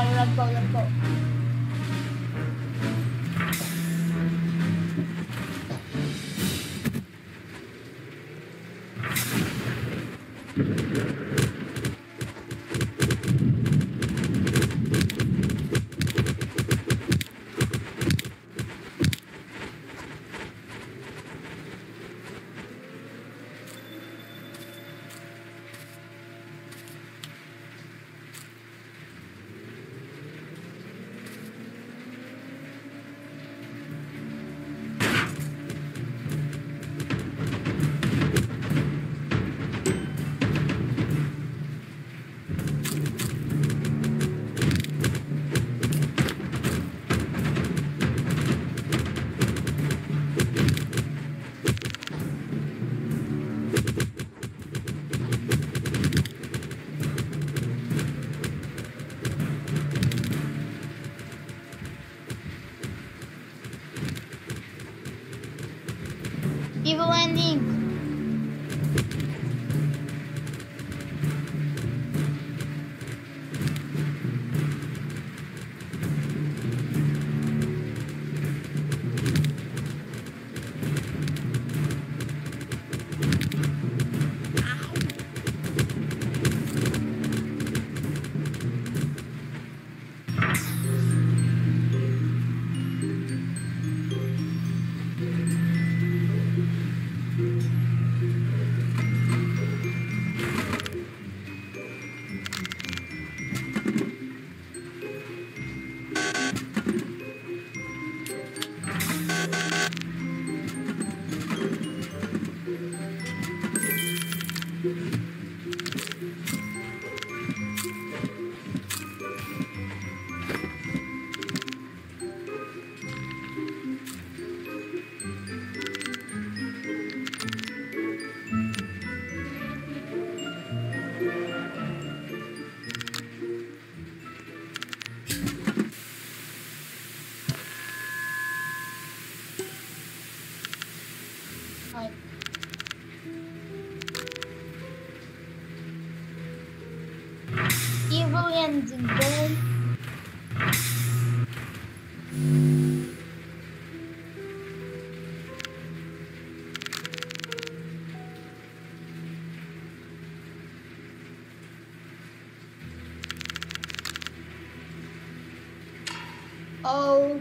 Ano lang po, lang po.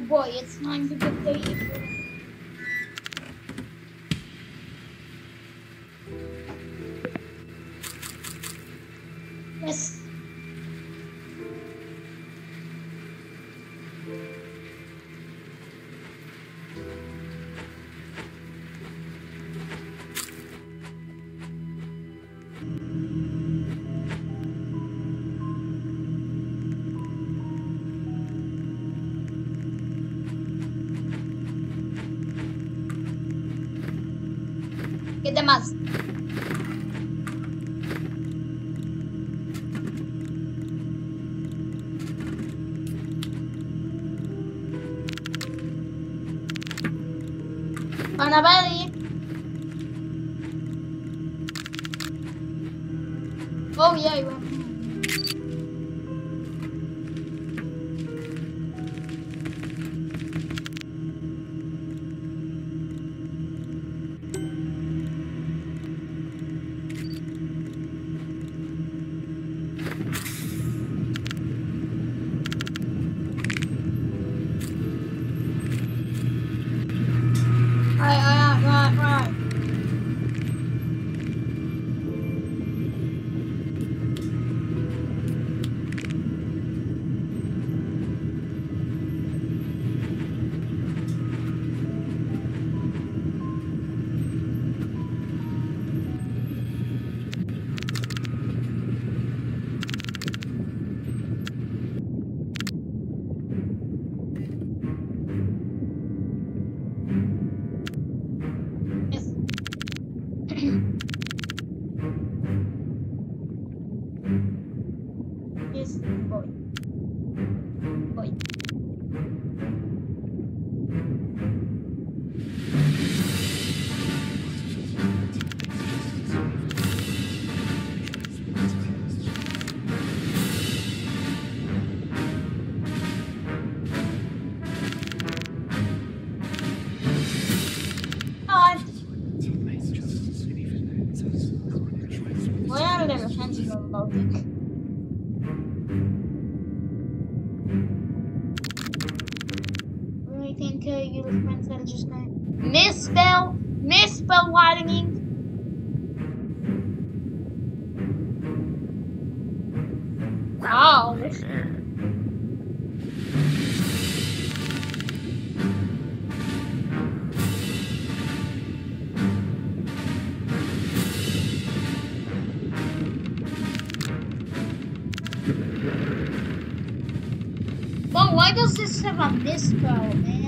Boy, it's time to get the Get loading. I think uh, your friends are just gonna misspell, misspell lightning. Well, why does this have a misspell, man?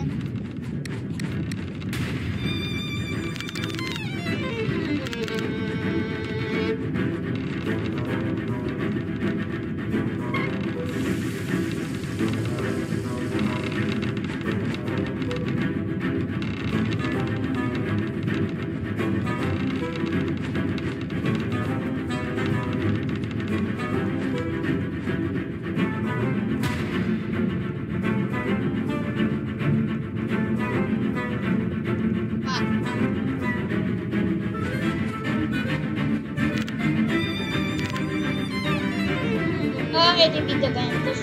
Ah,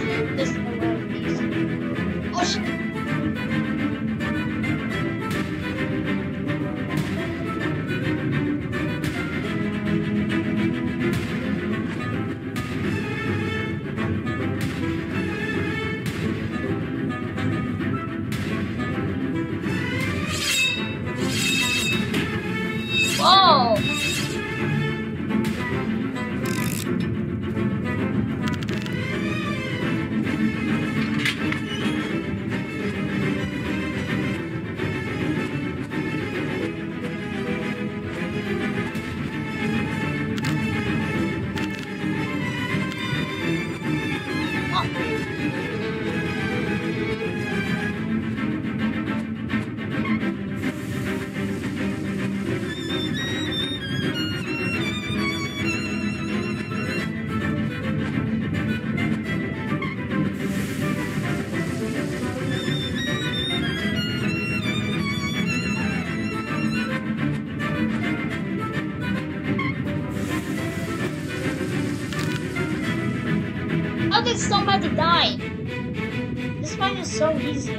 How did somebody die? This one is so easy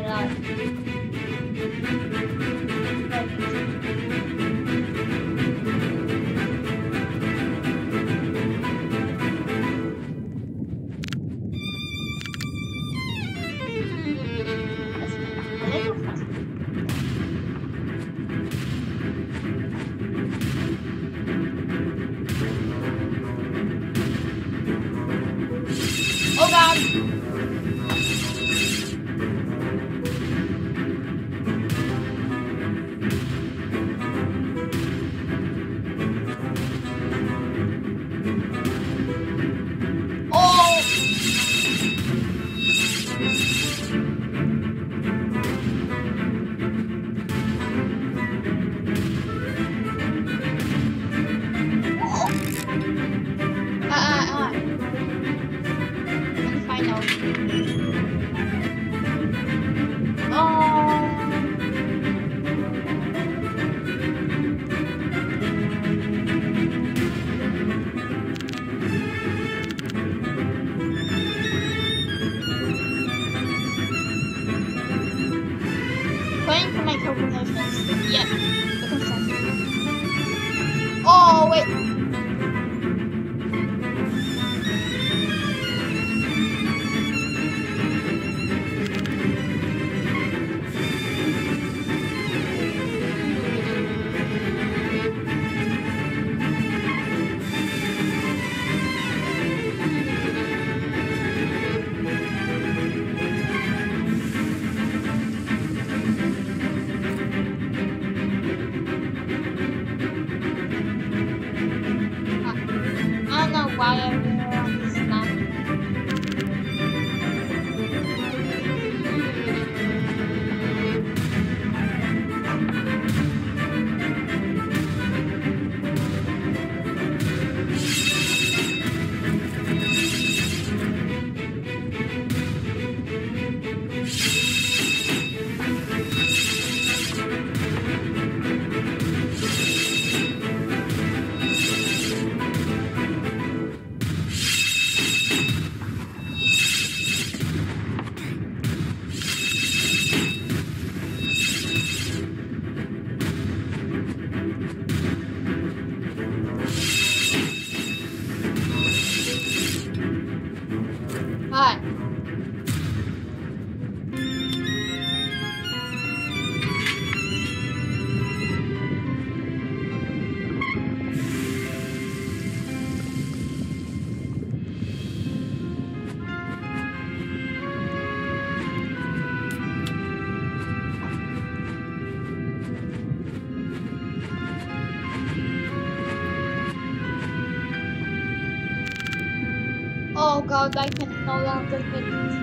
god, I can no longer get this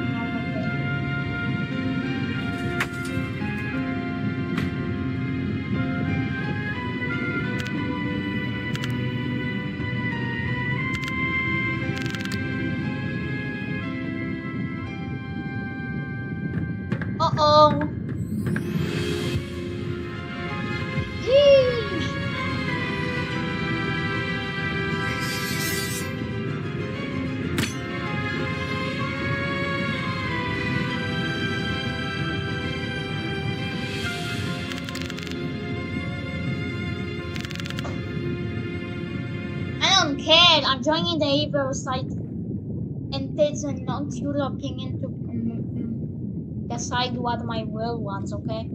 don't. I'm joining the evil side, and it's not your opinion to mm, mm, decide what my will wants. Okay.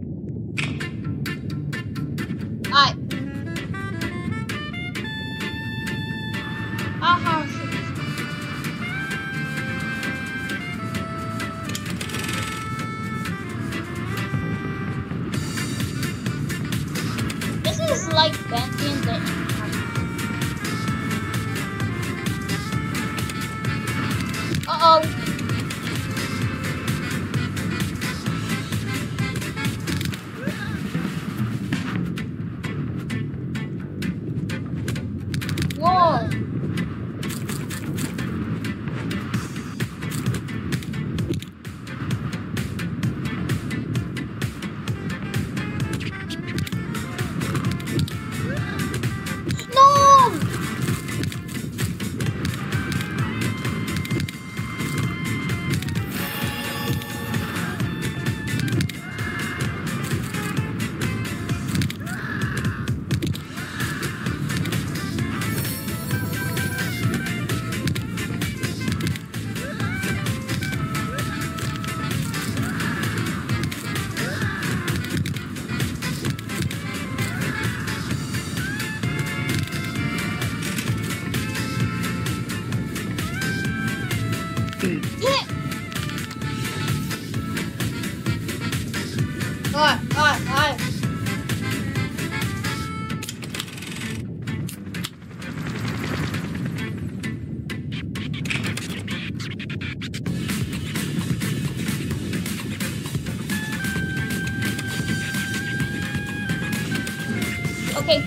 Uh Okay,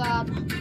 up.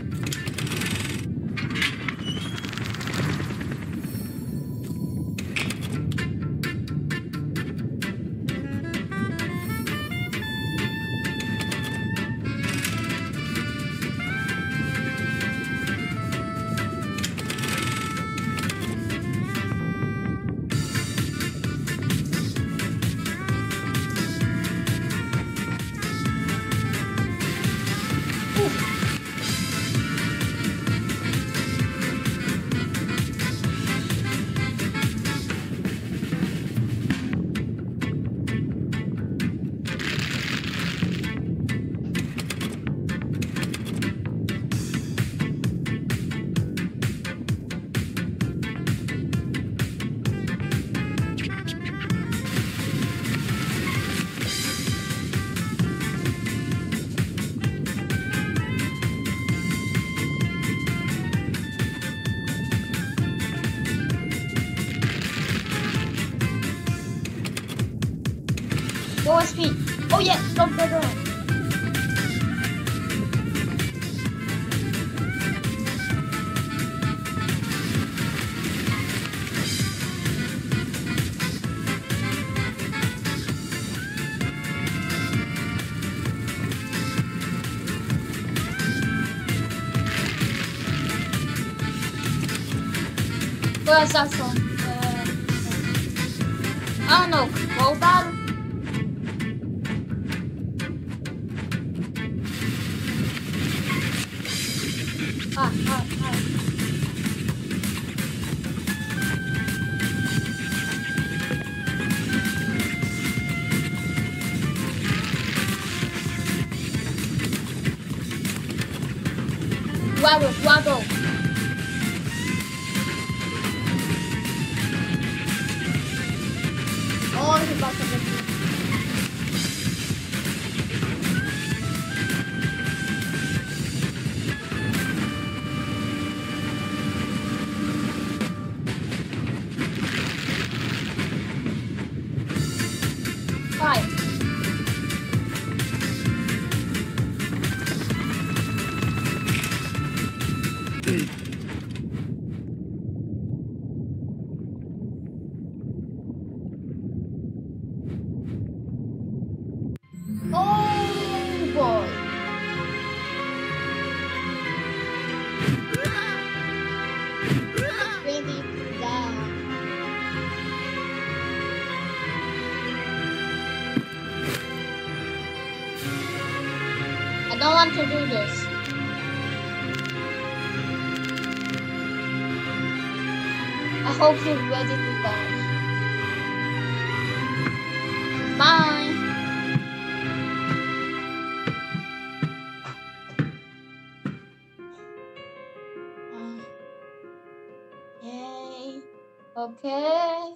Where's that from? Uh, I know. Battle? Ah, ah, ah. Waddle, waddle. Mm-hmm. Okay.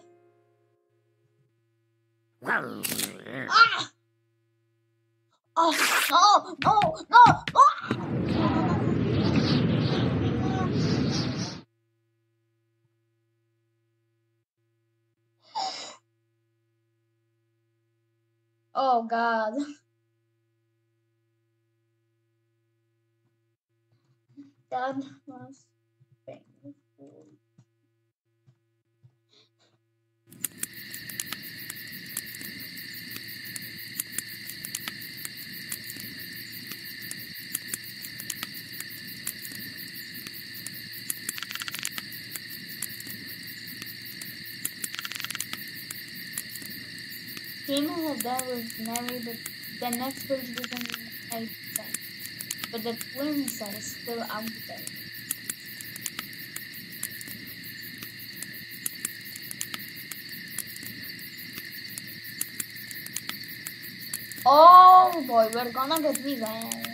Ah! Oh, no, no, no! Oh, God. That was painful. Female dad was married, but the next village within eight cents. But the twins are still out there. Oh boy, we're gonna get revenge.